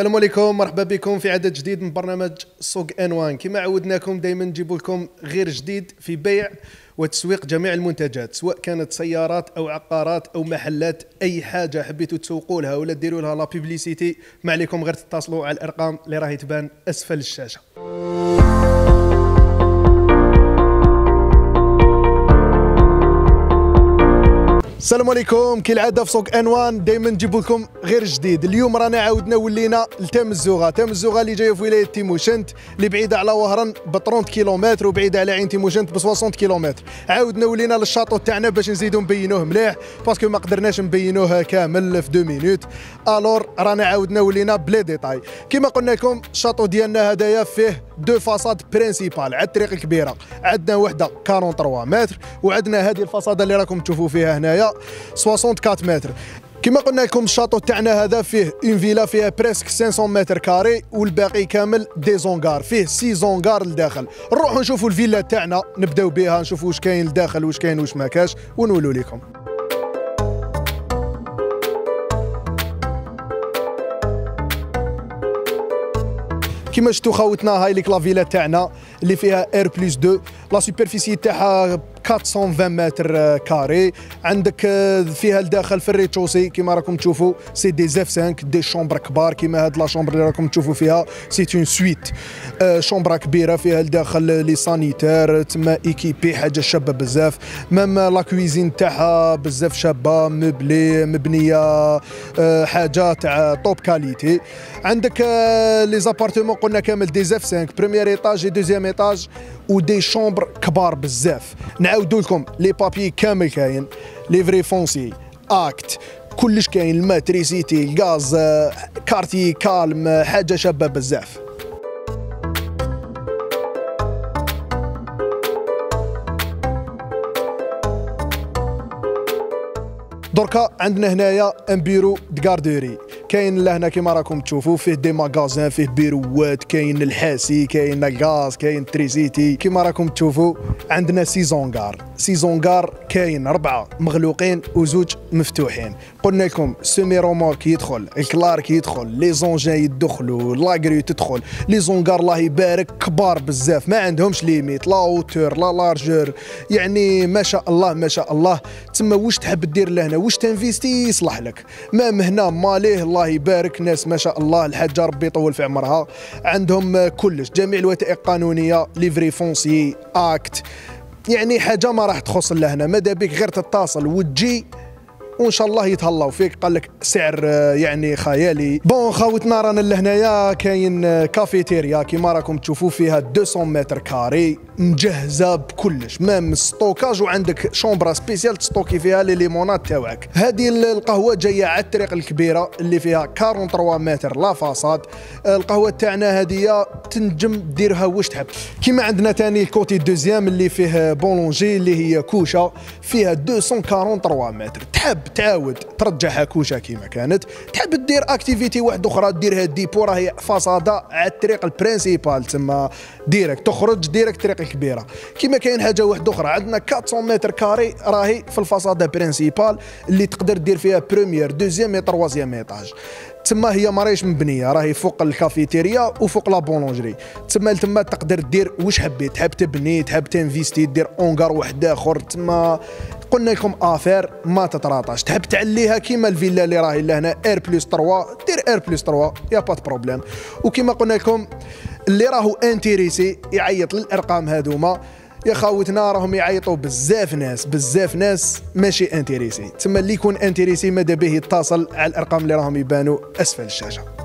السلام عليكم مرحبا بكم في عدد جديد من برنامج سوق N1. كما عودناكم دائما نجيب لكم غير جديد في بيع وتسويق جميع المنتجات سواء كانت سيارات أو عقارات أو محلات أي حاجة حبيتوا تسوقوا لها ولا ديروا لها la publicité ما عليكم غير تتصلوا على الأرقام اللي راهي تبان أسفل الشاشة. السلام عليكم. كالعادة في سوق N1 دائما نجيب لكم غير جديد. اليوم رانا عاودنا ولينا لتامزوغة. تامزوغة اللي جاية في ولاية تيموشنت اللي بعيدة على وهران ب 30 كيلومتر وبعيدة على عين تيموشنت ب 60 كيلومتر. عاودنا ولينا لل château تاعنا باش نزيدو نبينوه مليح parce que ما قدرناش نبينوه كامل في deux minutes. Alors رانا عاودنا ولينا ب les détails. كما قلنا لكم ال château ديالنا هدايا فيه deux façades principales على الطريق الكبيره عندنا وحدة 43 متر وعندنا هذه ال façade اللي راكم تشوفوا فيها هنايا. 64 متر. كما قلنا لكم ال château تاعنا هذا فيه une villa فيها presque 500 mètre carré والباقي كامل des hangars فيه six hangars لداخل. نروحوا نشوفوا الفيلا تاعنا نبداو بها نشوفوا واش كاين لداخل واش كاين واش ما كاش ونولوا لكم كما شفتوا خاوتنا هاي ليك la villa تاعنا اللي فيها R plus 2 la superficie تاعها 420 mètre carré. عندك آه، فيها الداخل في ال rez-de-chaussée كما راكم تشوفوا c'est des زاف 5 des chambres كبار كما هاد la chambre اللي راكم تشوفوا فيها c'est une suite. chambre كبيرة فيها الداخل les sanitaires تما équipée حاجة شابة بزاف. même la cuisine تاعها بزاف شابة meublée مبنية آه، حاجة تاع top qualité. عندك les appartements قلنا كامل des F5 premier étage deuxième étage و des chambres كبار بزاف. نعاودوا لكم les papiers كامل كاين livret foncier acte كلش كاين الما électricité الغاز آه، quartier calme آه، حاجة شابة بزاف. دركا عندنا هنايا un bureau دكاردوري كاين لهنا كيما راكم تشوفوا فيه des magasins فيه بيروات كاين الحاسي كاين الغاز كاين électricité. كيما راكم تشوفوا عندنا six hangars. six hangars كاين أربعة مغلوقين وزوج مفتوحين. قلنا لكم semi-remorque يدخل ال clark يدخل les engins يدخلوا la grue تدخل. les hangars الله يبارك كبار بزاف ما عندهمش limite لا hauteur لا largeur يعني ما شاء الله ما شاء الله. تما واش تحب دير لهنا؟ واش ت investi؟ يصلح لك. ما هنا ماليه الله يبارك. ناس ما شاء الله الحاجة ربي يطول في عمرها. عندهم كلش. جميع الوثائق القانونيه livret foncier acte يعني حاجة ما راح تخص لهنا. ماذا بك؟ غير تتصل. وتجي وإن شاء الله يتهلاو فيك. قال لك سعر آه، يعني خيالي. bon خاوتنا رانا لهنايا كاين آه، كافيتيريا. كيما راكم تشوفوا فيها 200 متر carré مجهزة بكلش. même stockage وعندك chambre spéciale ت stocki فيها les limonades تاعك هذه القهوة جاية على الطريق الكبيرة اللي فيها 43 متر la façade. القهوة تاعنا هذه تنجم ديرها واش تحب. كيما عندنا تاني ال côté deuxième اللي فيه boulangerie اللي هي كوشة فيها 243 متر. تحب تعاود ترجعها كوشه كيما كانت. تحب دير activité واحدة أخرى ديرها dépôt راهي façade على الطريق ال principale تما direct تخرج direct الطريق الكبيره كيما كاين حاجة واحدة أخرى عندنا 400 متر carré راهي في ال façade principale اللي تقدر دير فيها premier deuxième et troisième étage تما هي ماريش مبنية راهي فوق الكافيتيريا وفوق la boulangerie. تما تما تقدر دير واش حبيت تحب تبني تحب ت investi دير اونغار واحد أخر تما قلنا لكم affaire ما تتراطاش. تحب تعليها كيما الفيلا اللي راهي لهنا R plus 3 دير R plus 3 y a pas problème وكيما قلنا لكم اللي راهو intéressé يعيط للأرقام هذوما يا خاوتنا راهم يعيطوا بزاف ناس بزاف ناس ماشي intéressé تما اللي يكون intéressé ماذا به يتصل على الأرقام اللي راهم يبانوا أسفل الشاشة.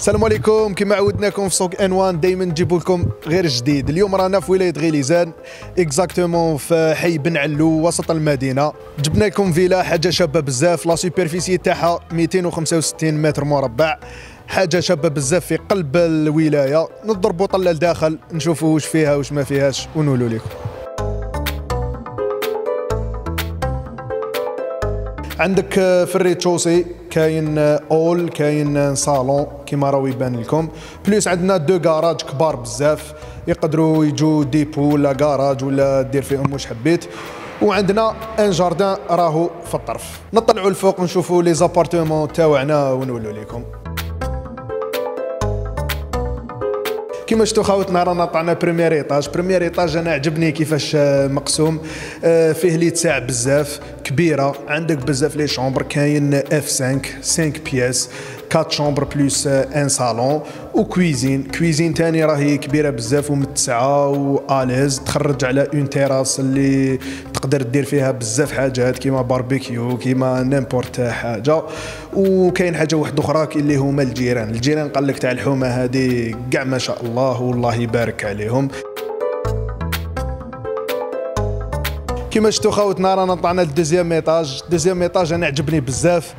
السلام عليكم. كما عودناكم في سوق N1 دائما نجيب لكم غير جديد. اليوم رانا في ولاية غيليزان exactement في حي بن علو وسط المدينة. جبنا لكم فيلا حاجة شابة بزاف. la superficie تاعها 265 متر مربع. حاجة شابة بزاف في قلب الولاية. نضربوا طله لداخل نشوفوا واش فيها واش ما فيهاش ونقولوا لكم عندك في ال rez-de-chaussée كاين hall كاين صالون كيما راهو يبان لكم. plus عندنا deux garages كبار بزاف يقدروا يجوا dépôt ولا كراج ولا دير فيهم واش حبيت. وعندنا un jardin راهو في الطرف. نطلعوا الفوق نشوفوا les appartements تاوعنا ونولوا لكم كيما شفتوا خاوتنا رانا طعنا بريمير ايطاج بريمير ايطاج أنا عجبني كيفاش آه، مقسوم. آه، فيه لي تساع بزاف كبيرة. عندك بزاف les chambres كاين F5 5 pièces 4 chambres plus un salon و cuisine cuisine تاني راهي كبيره بزاف ومتسعه و à l'aise تخرج على une terrasse اللي تقدر دير فيها بزاف حاجات كيما باربيكيو كيما n'importe حاجة وكاين حاجة واحدة أخرى اللي هما الجيران الجيران قال لك تاع الحومه هذه كاع ما شاء الله والله يبارك عليهم كيما شفتوا خاوتنا رانا طلعنا لل deuxième étage ال deuxième étage أنا عجبني بزاف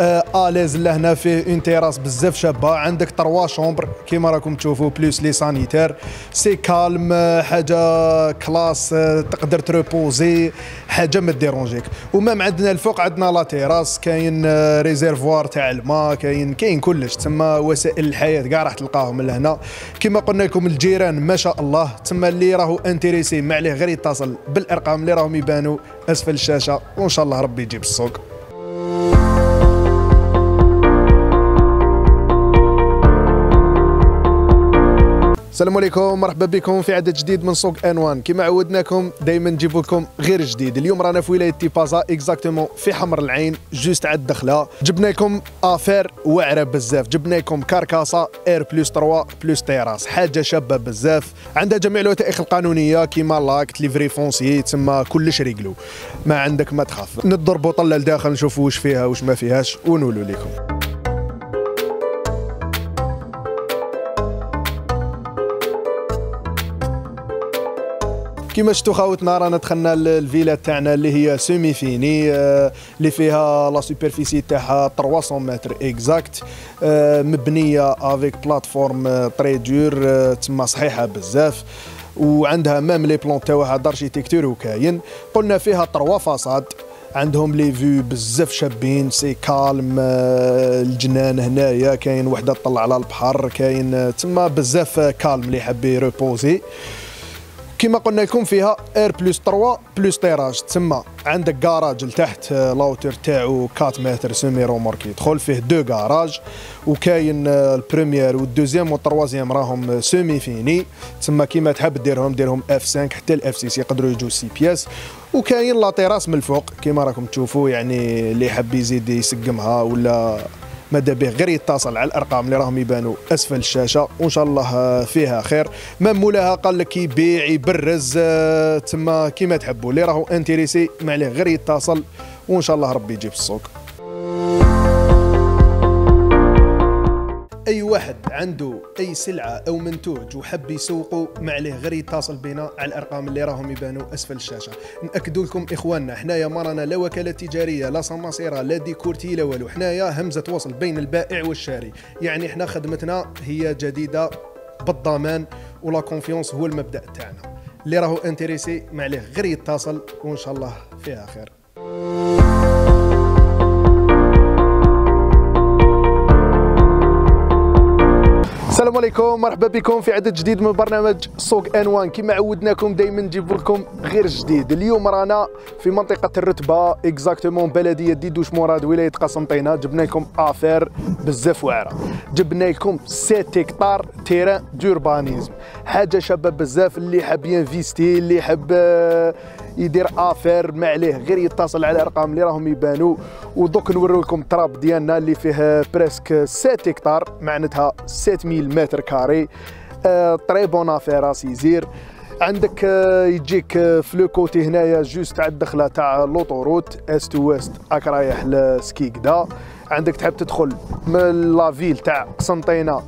à l'aise لهنا فيه une terrasse بزاف شابة. عندك trois chambres كيما راكم تشوفوا plus les sanitaires. c'est calme آه، حاجة classe آه تقدر ت reposé حاجة ما ديرونجيك. و même عندنا الفوق عندنا la terrasse كاين آه réservoir تاع الماء كاين كاين كلش. تما وسائل الحياة كاع راح تلقاهم لهنا. كيما قلنا لكم الجيران ما شاء الله. تما اللي راهو intéressé ما عليه غير يتصل بالأرقام اللي راهم يبانوا أسفل الشاشة وإن شاء الله ربي يجيب السوق. السلام عليكم مرحبا بكم في عدد جديد من سوق N1 كما عودناكم دائما نجيب لكم غير جديد. اليوم رانا في ولاية تيبازا exactement في حمر العين juste على الدخله جبنا لكم affaire واعره بزاف. جبنا لكم carcasse R plus 3 plus terrasse حاجة شابة بزاف. عندها جميع الوثائق القانونية كيما l'acte livret foncier تسمى كلش réglo. ما عندك ما تخاف. نضربوا طلة لداخل نشوفوا واش فيها واش ما فيهاش ونولوا لكم كما شفتوا خاوتنا رانا دخلنا الفيلا تاعنا اللي هي semi-finie آه، اللي فيها la superficie تاعها 300 متر exact آه، مبنية avec plateforme très dure تما صحيحة بزاف وعندها même les plans تاعها d'architecture وكاين. قلنا فيها trois façades عندهم les vues بزاف شابين c'est calme آه، الجنان هنايا كاين وحدة تطلع على البحر كاين تما بزاف calme اللي حاب يروبوزي كما قلنا لكم فيها R plus 3 plus terrasse. تسمى عندك كراج لتحت la hauteur تاعو 4 متر semi-remorque يدخل فيه deux garages وكاين ال premier وال deuxième وال troisième راهم semi-fini تسمى كيما تحب ديرهم ديرهم F 5 حتى ال F 6 يقدروا يجوا six pièces وكاين la terrasse من الفوق كيما راكم تشوفوا يعني اللي حاب يزيد يسقمها ولا ماذا به غير يتصل على الأرقام اللي راهم يبانوا أسفل الشاشة وإن شاء الله فيها خير. ما مولاها قال لك يبيع يبرز آه، تما كيما تحبوا اللي راهو intéressé ما عليه غير يتصل وإن شاء الله ربي يجيب السوق. أي واحد عنده أي سلعة أو منتوج وحب يسوقه ما عليه غير يتصل بنا على الأرقام اللي راهم يبانوا أسفل الشاشة. نأكدوا لكم إخواننا حنايا ما رانا لا وكالة تجارية لا سماسيرة لا des courtiers لا والو. حنايا همزة وصل بين البائع والشاري. يعني حنا خدمتنا هي جديدة بالضمان و la confiance هو المبدأ تاعنا. اللي راهو intéressé ما عليه غير يتصل وإن شاء الله فيها خير. السلام عليكم مرحبا بكم في عدد جديد من برنامج سوق N1. كما عودناكم دائما نجيب لكم غير جديد. اليوم رانا في منطقة الرتبة exactement بلدية ديدوش مراد ولاية قسنطينه جبنا لكم affaire بزاف واعره جبنا لكم 7 هكتار terrain d'urbanisme حاجة شابة بزاف اللي حاب ينفيستي اللي حاب يدير affaire ما عليه غير يتصل على الارقام اللي راهم يبانوا ودوك نوريو لكم التراب ديالنا اللي فيه presque 7 هكتار معناتها 7000 mètres carrés. très bonne affaire c'est sûr عندك آه، يجيك آه، في le côté هنايا juste على الدخلة تاع l'autoroute est ouest راك رايح لسكيكدا عندك تحب تدخل من la ville تاع قسنطينه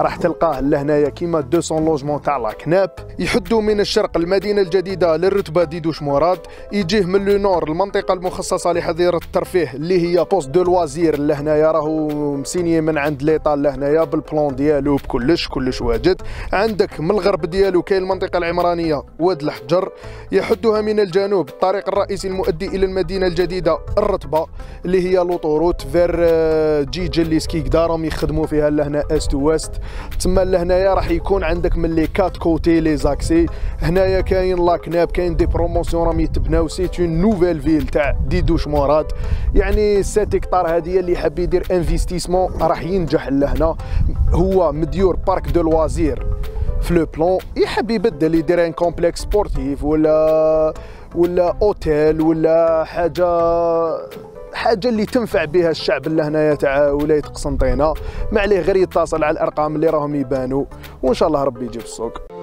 راح تلقاه لهنايا كيما 200 logements تاع la CNEP. يحدوا من الشرق المدينة الجديدة للرتبة ديدوش مراد يجيه من le nord المنطقة المخصصة لحظيرة الترفيه اللي هي parc de loisirs لهنايا راهو مسيني من عند l'état لهنايا بال plan ديالو بكلش كلش واجد. عندك من الغرب ديالو كاين المنطقة العمرانية واد الحجر. يحدها من الجنوب الطريق الرئيسي المؤدي إلى المدينة الجديدة الرتبة اللي هي l'autoroute vers جيجل اللي سكي دارهم يخدموا فيها لهنا est ouest تما لهنايا راح يكون عندك من les quatre côtés les accès. هنايا كاين la CNEP كاين des promotions راهم يتبناو. c'est une nouvelle ville تاع ديدوش مراد يعني sept hectares هذه اللي حاب يدير investissement راح ينجح لهنا. هو مديور parc de loisirs. في le plan يحب يبدل يدير un complexe sportif ولا ولا أوتيل ولا حاجة حاجة اللي تنفع بها الشعب اللي هنايا تاع ولاية قسنطينة. ما عليه غير يتصل على الأرقام اللي راهم يبانوا. وإن شاء الله ربي يجيب السوق.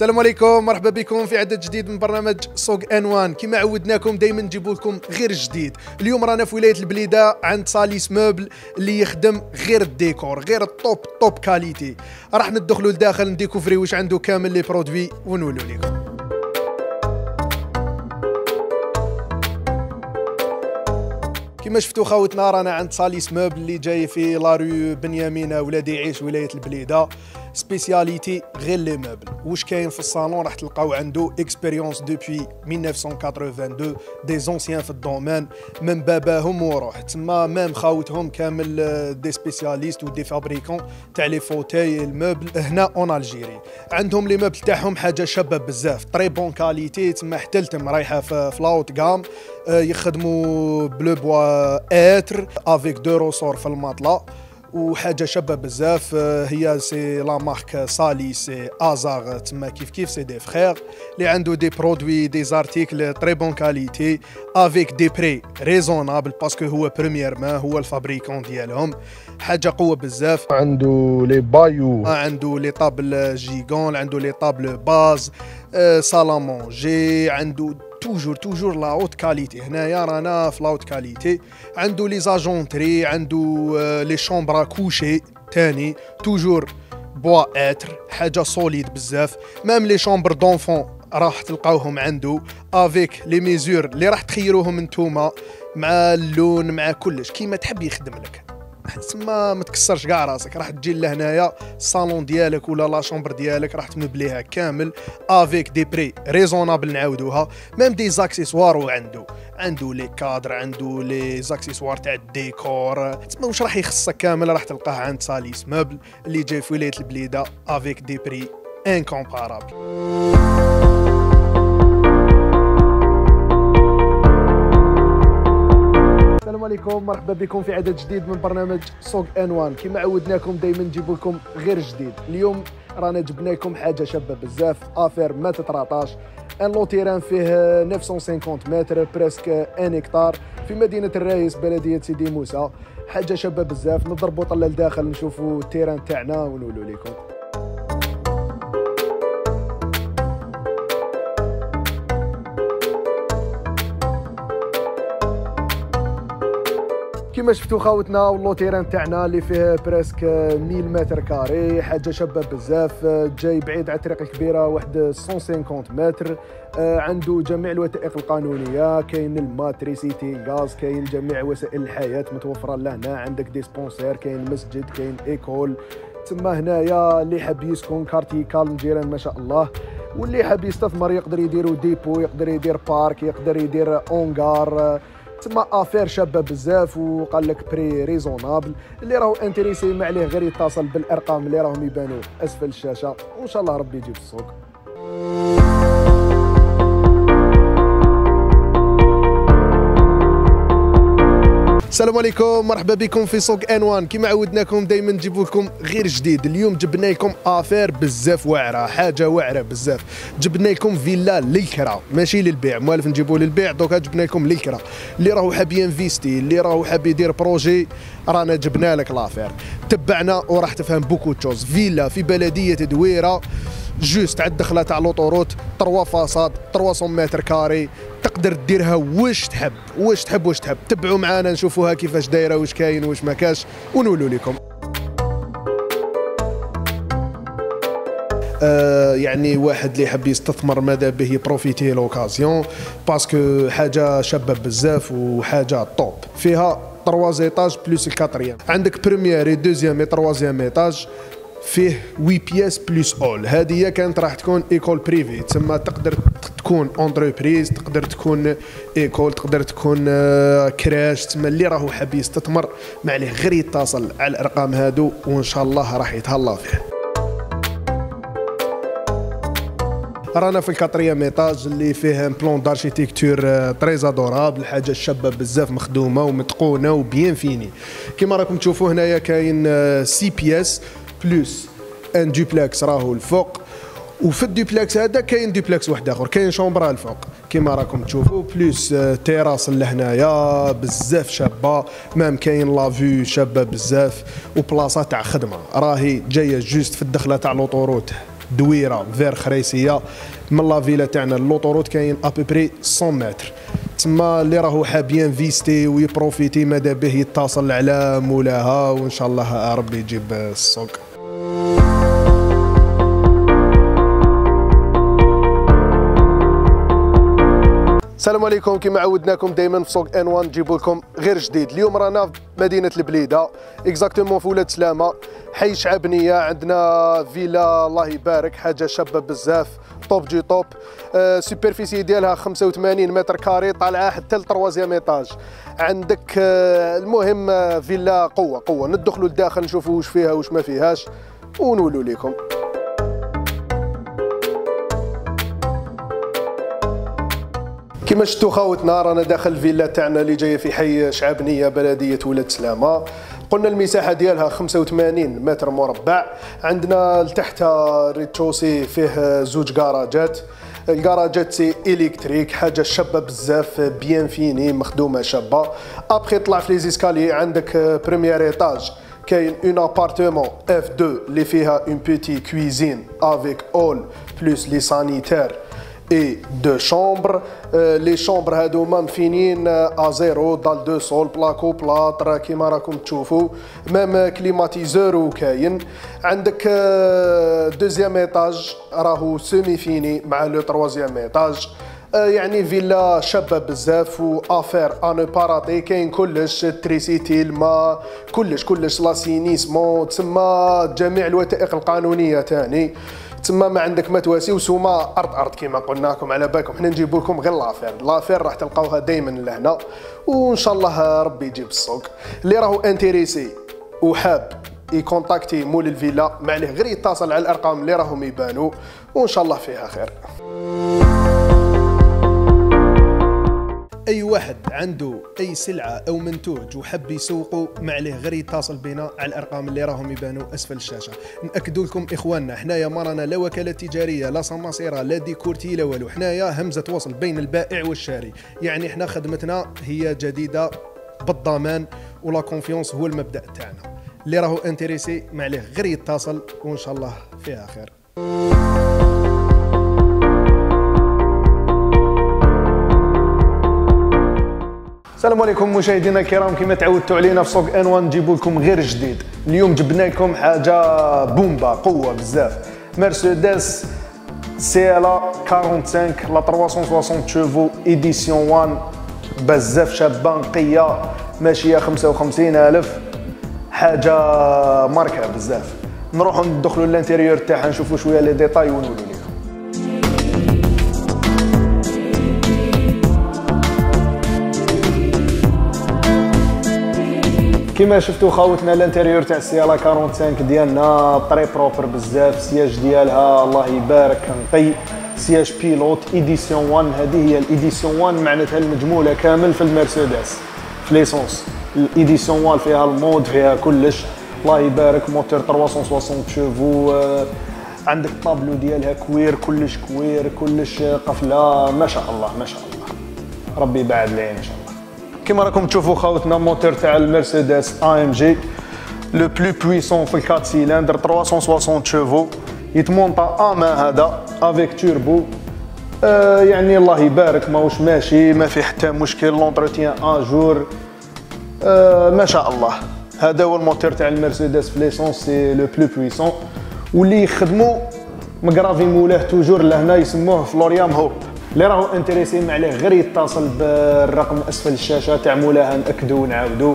السلام عليكم مرحبا بكم في عدد جديد من برنامج سوق N1. كما عودناكم دائما نجيب لكم غير جديد. اليوم رانا في ولاية البليدة عند ساليس موبل اللي يخدم غير الديكور غير ال top top qualité. راح ندخلوا لداخل نديكوفري واش عنده كامل les produits ونولوا لكم كما شفتوا خاوتنا رانا عند ساليس موبل اللي جاي في la rue بنيامينة ولاد يعيش ولاية البليدة. spécialité غير les meubles واش كاين في الصالون راح تلقاو عنده expérience depuis 1982 des anciens في ال domaine من باباهم وروح تما même خاوتهم كامل des spécialistes و des fabricants تاع les fauteuils ال meuble هنا en Algérie عندهم les meubles تاعهم حاجة شابه بزاف très bonne qualité تما حتى لتم رايحه في la haute gamme يخدموا ب le bois hêtre avec des ressorts في ال matelas وحاجة شابة بزاف هي c'est la marque سالي c'est آزار. تما كيف كيف c'est des فخير اللي عنده des produits des articles très bonne qualité avec des prix raisonnables parce que هو premièrement هو ال fabricant ديالهم. حاجة قوة بزاف. عنده les bahuts. عنده les tables gigognes عنده les tables basses salle à manger عنده toujours toujours la haute qualité هنايا رانا في la haute qualité عنده les argentiers عنده les chambres à coucher تاني toujours bois hêtre حاجة solide بزاف même les chambres d'enfants راح تلقاوهم عنده avec les mesures اللي راح تخيروهم نتوما مع اللون مع كلش كيما تحب يخدم لك تسمى ما تكسرش كاع راسك راح تجي لهنايا الصالون ديالك ولا la chambre ديالك راح تموبليها كامل avec des prix raisonnables نعاودوها. même des accessoires وعنده عنده. les cadres عنده les accessoires تاع الديكور. تسمى واش راح يخصك كامل راح تلقاه عند ساليس موبل اللي جاي في ولاية البليدة avec des prix incomparables السلام عليكم مرحبا بكم في عدد جديد من برنامج سوق N1. كما عودناكم دائما نجيب لكم غير جديد. اليوم رانا جبنا لكم حاجة شابة بزاف affaire ما تتراطاش un lot terrain فيه 950 متر presque un هكتار. في مدينة الرايس بلدية سيدي موسى حاجة شابة بزاف. نضربوا طله لداخل نشوفوا ال terrain تاعنا ونقولوا لكم كما شفتوا خاوتنا وال lot terrain تاعنا اللي فيه presque 1000 mètres carrés حاجة شابة بزاف جاي بعيد على الطريق الكبيرة واحد 150 متر. عنده جميع الوثائق القانونية كاين الماء tricité غاز كاين جميع وسائل الحياة متوفرة لهنا. عندك dispensaire كاين مسجد كاين école. تما هنايا اللي حاب يسكن quartier calme جيران ما شاء الله. واللي حاب يستثمر يقدر يديرو dépôt يقدر يدير parc يقدر يدير أونغار. تما affaire شابه بزاف وقال لك prix raisonnable اللي راهو intéressé ما عليه غير يتصل بالأرقام اللي راهم يبانوا أسفل الشاشة وإن شاء الله ربي يجيب السوق. السلام عليكم مرحبا بكم في سوق N1 كما عودناكم دائما نجيب لكم غير جديد. اليوم جبنا لكم affaire بزاف واعرة حاجة واعرة بزاف. جبنا لكم فيلا للكرا ماشي للبيع. موالف نجيبوه للبيع دوكا جبنا لكم للكرا اللي راهو حاب ينفيستي اللي راهو حاب يدير projet رانا جبنا لك l'affaire تبعنا وراح تفهم beaucoup de choses. فيلا في بلدية دويرة. juste على الدخله تاع l'autoroute 3 façades 300 mètres carrés. تقدر ديرها واش تحب واش تحب واش تحب. تبعوا معنا نشوفوها كيفاش دايرة واش كاين واش ما كاش ونقولوا لكم. آه يعني واحد اللي يحب يستثمر ماذا به يبروفيتي l'occasion parce que حاجة شابة بزاف وحاجة top فيها 3 étages plus ال quatrième. عندك premier et deuxième et troisième étage فيه huit pièces plus hall هذه كانت راح تكون école privée تسمى تقدر تكون entreprise تقدر تكون école تقدر تكون آه، crèche تسمى اللي راهو حاب يستثمر ما عليه غير يتصل على الأرقام هادو وإن شاء الله راح يتهلا فيه رانا في ال quatrième étage اللي فيه plan d'architecture très adorable حاجة شابة بزاف مخدومة ومتقونة و bien fini. كيما راكم تشوفوا هنايا كاين six pièces plus. un duplex راهو الفوق. وفي الدوبلكس هذا كاين دوبلكس واحد آخر كاين chambre الفوق. كيما راكم تشوفوا plus terrasse لهنايا بزاف شابة. même كاين la vue شابة بزاف. وبلاصة تاع خدمة. راهي جاية juste في الدخلة تاع l'autoroute. دويرة vers خريسية. من la villa تاعنا l'autoroute كاين à peu près 100 متر. تما اللي راهو حاب ينفيستي ويبروفيتي ماذا به يتصل على مولاها. وإن شاء الله ربي يجيب السوق. السلام عليكم. كما عودناكم دائما في سوق N1 نجيب لكم غير جديد. اليوم رانا في مدينة البليدة. exactement في ولاد سلامة. حي شعبنيه عندنا فيلا الله يبارك. حاجة شابة بزاف. top جي top آه superficie ديالها 85 mètres carrés طالعة حتى ل troisième étage. عندك آه المهم آه فيلا قوة قوة. ندخلوا لداخل نشوفوا واش فيها واش ما فيهاش ونولوا لكم كما شفتوا خاوتنا رانا داخل الفيلا تاعنا اللي جاية في حي شعبنيه بلدية ولاد سلامة. قلنا المساحة ديالها 85 متر مربع. عندنا لتحت rez-de-chaussée فيه زوج كراجات الكراجات c'est électrique حاجة شابة بزاف bien fini مخدومة شابة. أبخي طلع في les escaliers عندك premier étage كاين un appartement F2 اللي فيها une petite cuisine avec hall plus les sanitaires et deux chambres les chambres هادوما مفينيين à zéro dalle de sol placo plâtre كيما راكم تشوفوا même climatiseur وكاين عندك deuxième étage راهو semi-fini مع le troisième étage يعني فيلا شابه بزاف و affaire imparable كاين كلش tricité الماء كلش كلش l'assainissement تسمى جميع الوثائق القانونيه تاني تما ما عندك ما تواسي وسوما أرض أرض كما قلنا لكم على بالكم. حنا نجيب لكم غير l'affaire. l'affaire راح تلقاوها دائما لهنا وإن شاء الله ربي يجيب السوق. اللي راهو انتريسي وحاب يكونتاكتي مول الفيلا ما عليه غير يتصل على الأرقام اللي راهم يبانوا وإن شاء الله فيها خير. أي واحد عنده أي سلعة أو منتوج وحب يسوقه ما عليه غير يتصل بنا على الأرقام اللي راهم يبانوا أسفل الشاشة. نأكدوا لكم إخواننا حنايا ما رانا لا وكالة تجارية لا سماسيرة لا ديكورتي لا والو. حنايا همزة وصل بين البائع والشاري. يعني حنا خدمتنا هي جديدة بالضمان و la confiance هو المبدأ تاعنا. اللي راهو intéressé ما عليه غير يتصل وإن شاء الله فيها خير السلام عليكم مشاهدينا الكرام كما تعودتوا علينا في سوق N1 نجيب لكم غير جديد. اليوم جبنا لكم حاجة bomba قوة بزاف. مرسيدس CLA 45 les 360 chevaux édition 1 بزاف شابة نقية ماشية 55000 حاجة ماركة بزاف. نروحوا ندخلوا لل intérieur تاعها نشوفوا شوية les détails ونولوا لكم كما شفتوا خاوتنا ال intérieur تاع السيارة 45 ديالنا très propre بزاف السياج ديالها الله يبارك نقي. sièges pilotes édition 1 هذه هي ال édition 1 معناتها المجمولة كامل في المرسيدس في l'essence. ال édition 1 فيها ال mode فيها كلش. الله يبارك موتور 360 شوفو آه عندك طابلو ديالها cuir كلش cuir كلش قفلة. ما شاء الله ما شاء الله. ربي يبعد العين إن شاء الله. كما راكم تشوفوا خاوتنا موتور تاع المرسيدس AMG le plus puissant في ال quatre cylindres 360 شوفو يتمونطا à main هذا avec turbo آه يعني الله يبارك ماهوش ماشي ما في حتى مشكل l'entretien à jour آه ما شاء الله. هذا هو الموتور تاع المرسيدس في l'essence c'est le plus puissant واللي يخدموا مقرافي مولاه toujours لهنا يسموه فلوريام هوب اللي راهو intéressé ما عليه غير يتصل بالرقم أسفل الشاشة تاع مولاها ناكدوا ونعاودوا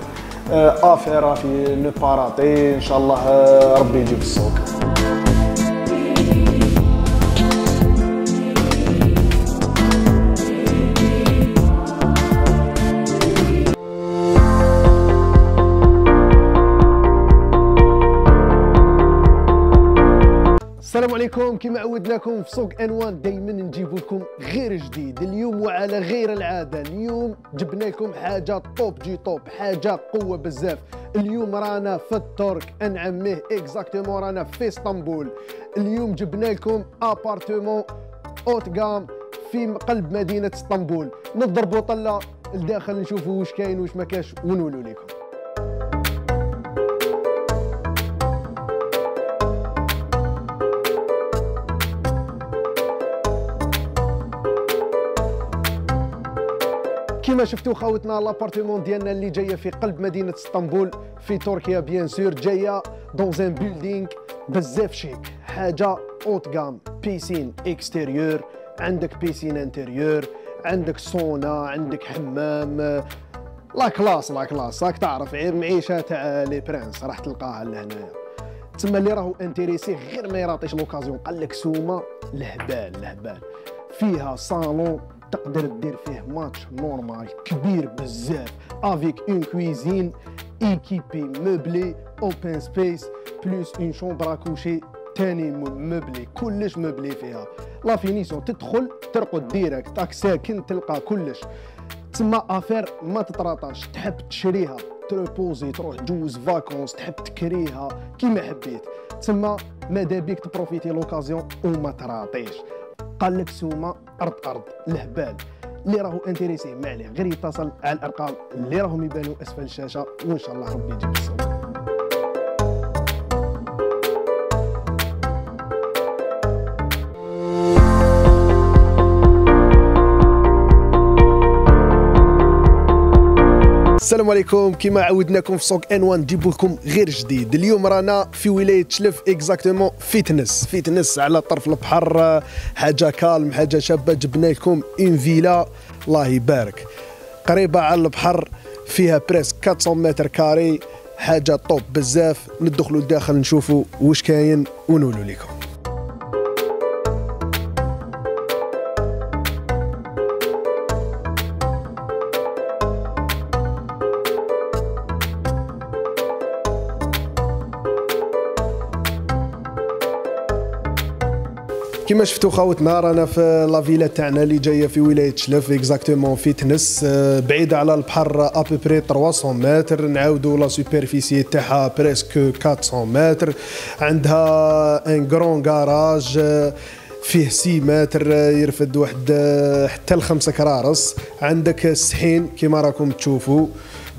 affaire à ne pas rater إن شاء الله آه، ربي يجيب السوق. عليكم. كما عودناكم في سوق انوان دائما نجيب لكم غير جديد. اليوم وعلى غير العادة. اليوم جبنا لكم حاجة top جي top حاجة قوة بزاف. اليوم رانا في التركيا نعم exactement رانا في إسطنبول. اليوم جبنا لكم appartement haute gamme في قلب مدينة إسطنبول. نضربوا طله لداخل نشوفوا واش كاين واش ما كاش ونولوا لكم. كما شفتوا خاوتنا l'appartement ديالنا اللي جاية في قلب مدينة اسطنبول في تركيا bien sûr جاية dans un building بزاف شيك. حاجة haute gamme piscine extérieure عندك piscine intérieure عندك سونا عندك حمام. la classe la classe راك تعرف غير معيشة تاع les princes راح تلقاها لهنايا تما اللي راهو intéressé غير ما يراطيش l'occasion قال لك سومة لهبال لهبال. فيها صالون تقدر دير فيه match normal كبير بزاف avec une cuisine équipée meublée open space plus une chambre à coucher تاني meublée كلش موبلي فيها la finition تدخل ترقد direct تاك ساكن تلقى كلش تما affaire ما تتراطاش تحب تشريها تروبوزي تروح تجوز vacances تحب تكريها كيما حبيت تما ماذا بيك تبروفيتي l'occasion وما تراطيش قال لك سومة أرض أرض الهبال اللي راهو intéressé ما عليه غير يتصل على الأرقام اللي راهم يبانوا أسفل الشاشة وإن شاء الله ربي يجيب السوق السلام عليكم. كما عودناكم في سوق انوان نجيب لكم غير جديد. اليوم رانا في ولاية شلف exactement في تنس في تنس على طرف البحر. حاجة calme حاجة شابة. جبنا لكم une villa الله يبارك. قريبة على البحر فيها presque 400 mètres carrés. حاجة top بزاف. ندخلوا لداخل نشوفوا واش كاين ونولوا لكم. كما شفتوا خاوتنا رانا في la villa تاعنا اللي جاية في ولاية شلف exactement في تنس بعيده على البحر à peu près 300 متر. نعاودوا la superficie تاعها presque 400 متر. عندها un grand garage فيه 6 متر آه، يرفد واحد آه، حتى الخمسة كرارس. عندك السحين كما راكم تشوفوا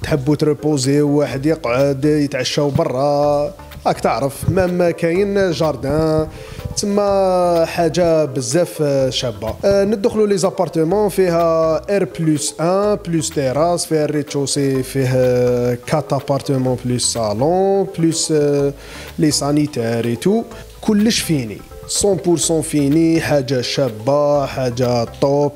تحبوا تريبوزي واحد يقعد يتعشاو برا. راك تعرف même كاين jardin. تما حاجة بزاف شابة. أه ندخلوا les appartements فيها R plus 1 plus terrasse فيها ال rez-de-chaussée فيه 4 appartements plus salon plus les sanitaires et tout كلش fini. 100% fini حاجة شابة حاجة top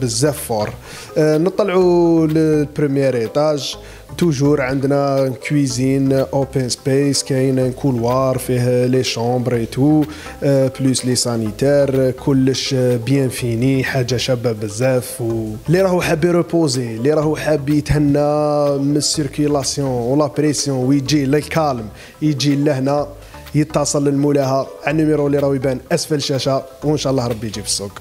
بزاف fort. نطلعوا لل premier étage. toujours عندنا cuisine open space كاين couloir فيه les chambres et tout plus les sanitaires كلش bien fini حاجة شابة بزاف. و اللي راهو حاب يروبوزي اللي راهو حاب يتهنى من ال circulation و la pression ويجي لل calme يجي لهنا. يتصل للمولاها على ال numéro اللي راهو يبان أسفل الشاشة وإن شاء الله ربي يجيب السوق.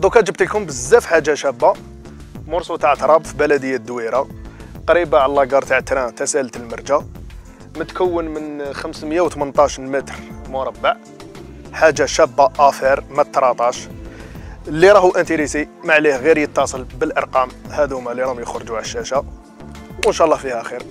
دوكا جبت لكم بزاف حاجة شابة. مرسو تاع تراب في بلدية الدويره قريبة على لاكار تاع تران تسالة المرجة متكون من 518 متر مربع. حاجة شابة آفير ما تراطاش اللي راهو انتريسي ما عليه غير يتصل بالارقام هذوما اللي راهم يخرجوا على الشاشة وإن شاء الله فيها خير.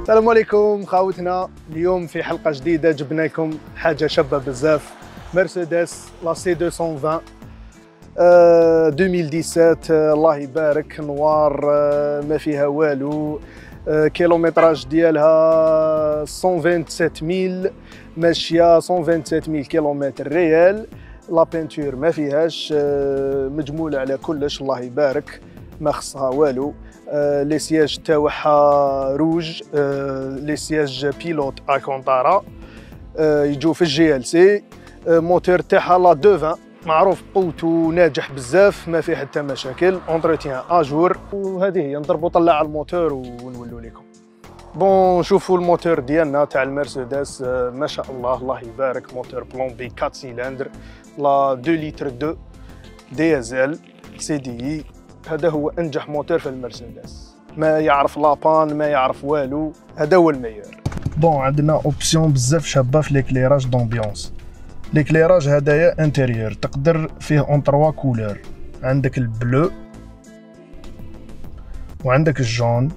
السلام عليكم خاوتنا اليوم في حلقة جديدة جبنا لكم حاجة شابة بزاف. مرسيدس لا سي 220 آه 2017 آه الله يبارك نوار آه ما فيها والو آه كيلومتراج ديالها 127000 ماشيه 127000 كيلومتر ريال لا بينتور ما فيهاش مجموله على كلش الله يبارك ما خصها والو les sièges تاعها rouge les sièges pilotes Alcantara يجوا في ال GLC moteur تاعها لا 220 معروف قوته ناجح بزاف ما فيه حتى مشاكل. entretien à jour وهذه هي نضربوا طلة على الموتور ونولوا لكم. bon شوفوا الموتور ديالنا تاع المرسيدس. آه ما شاء الله الله يبارك. moteur plombé 4 سيلندر لا 2 لتر 2 diesel CDI هذا هو أنجح موتور في المرسيدس. ما يعرف la panne ما يعرف والو. هذا هو ال meilleur bon عندنا option بزاف شابة في l'éclairage d'ambiance l'éclairage هدايا intérieur تقدر فيه en trois couleurs عندك ال bleu وعندك ال jaune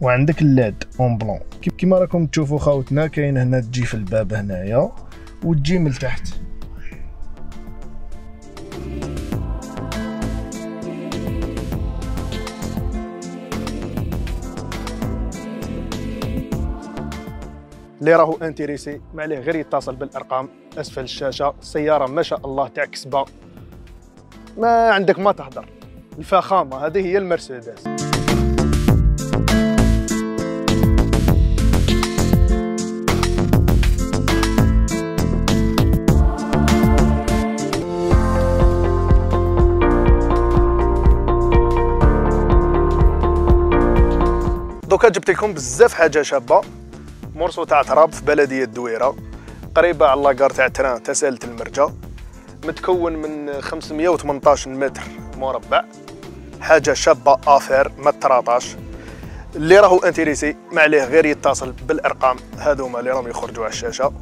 وعندك ال LED en blanc كيما راكم تشوفوا خاوتنا كاين هنا تجي في الباب هنايا وتجي من تحت اللي راهو انتريسي ما عليه غير يتصل بالأرقام أسفل الشاشة سيارة ما شاء الله تاع كسبه ما عندك ما تهدر. الفخامة هذه هي المرسيدس. دوكا جبت لكم بزاف حاجة شابة. مرسو تاع تراب في بلديه الدويرة. قريبة على لاكار تاع تران تسالة المرجة متكون من 518 متر مربع. حاجة شابة آفير ما تراطاش اللي راهو انتريسي ما عليه غير يتصل بالأرقام. هذوما اللي راهم يخرجوا على الشاشة.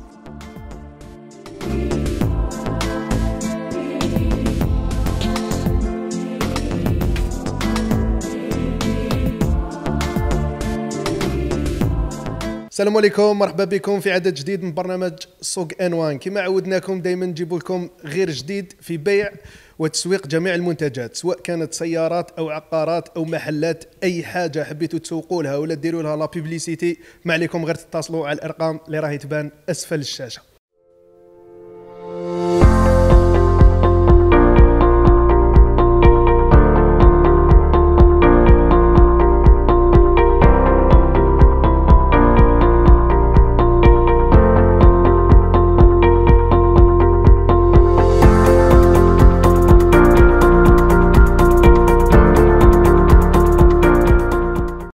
السلام عليكم مرحبا بكم في عدد جديد من برنامج سوق ان وان كما عودناكم دائما نجيب لكم غير جديد في بيع وتسويق جميع المنتجات سواء كانت سيارات أو عقارات أو محلات أي حاجة حبيتوا تسوقوا لها ولا ديروا لها لا بيبليسيتي ما عليكم غير تتصلوا على الأرقام اللي راهي تبان أسفل الشاشة.